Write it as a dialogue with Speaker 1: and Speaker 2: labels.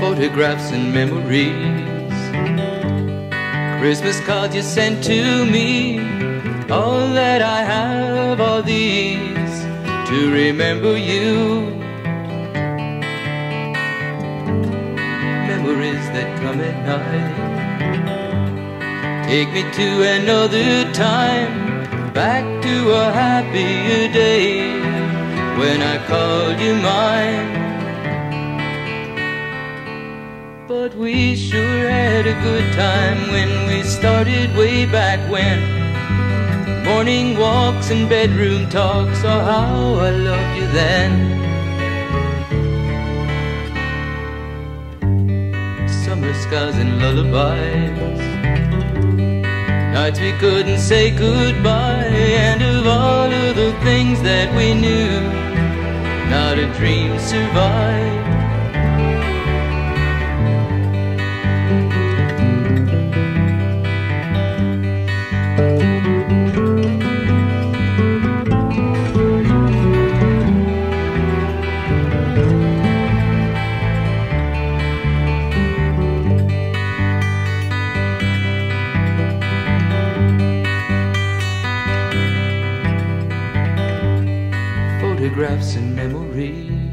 Speaker 1: Photographs and memories. Christmas cards you sent to me. All that I have are these To remember you. Memories that come at night. Take me to another time back to a happier day when I called you mine. But we sure had a good time when we started way back when. Morning walks and bedroom talks, oh how I loved you then. Summer skies and lullabies. Nights we couldn't say goodbye, and of all of the things that we knew, not a dream survived. Photographs and memories.